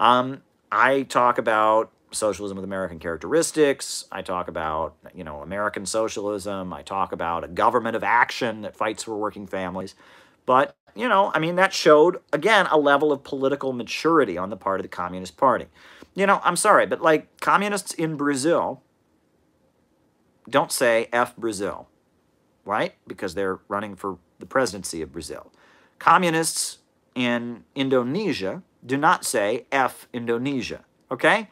Um, I talk about socialism with American characteristics. I talk about, you know, American socialism. I talk about a government of action that fights for working families. But, you know, I mean, that showed, again, a level of political maturity on the part of the Communist Party. You know, I'm sorry, but like communists in Brazil don't say F Brazil, right? Because they're running for the presidency of Brazil. Communists in Indonesia do not say F Indonesia, okay?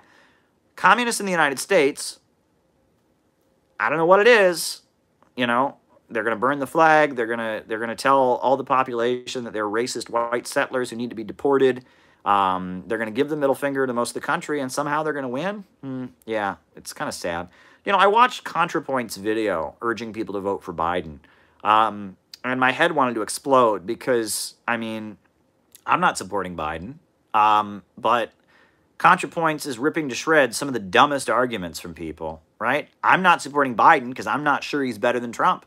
Communists in the United States, I don't know what it is, you know, they're going to burn the flag, they're going to they're going to tell all the population that they're racist white settlers who need to be deported. Um, they're going to give the middle finger to most of the country, and somehow they're going to win. Hmm, yeah, it's kind of sad. You know, I watched ContraPoints' video urging people to vote for Biden, um, and my head wanted to explode because, I mean, I'm not supporting Biden, um, but ContraPoints is ripping to shreds some of the dumbest arguments from people, right? I'm not supporting Biden because I'm not sure he's better than Trump.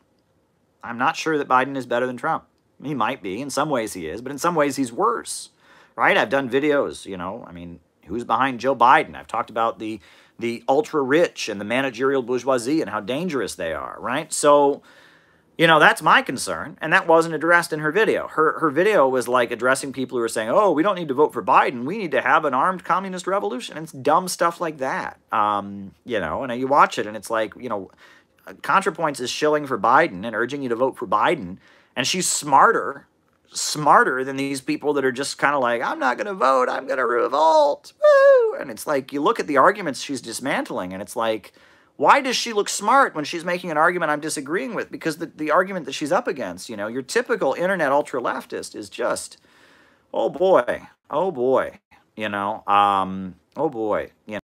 I'm not sure that Biden is better than Trump. He might be. In some ways he is, but in some ways he's worse, right? I've done videos, you know, I mean, who's behind Joe Biden? I've talked about the the ultra rich and the managerial bourgeoisie and how dangerous they are, right? So, you know, that's my concern. And that wasn't addressed in her video. Her, her video was like addressing people who were saying, oh, we don't need to vote for Biden. We need to have an armed communist revolution. And it's dumb stuff like that. Um, you know, and you watch it and it's like, you know, ContraPoints is shilling for Biden and urging you to vote for Biden. And she's smarter, smarter than these people that are just kind of like, I'm not going to vote. I'm going to revolt. Woo! And it's like, you look at the arguments she's dismantling and it's like, why does she look smart when she's making an argument I'm disagreeing with? Because the, the argument that she's up against, you know, your typical internet ultra leftist is just, oh boy, oh boy, you know, um, oh boy, you know.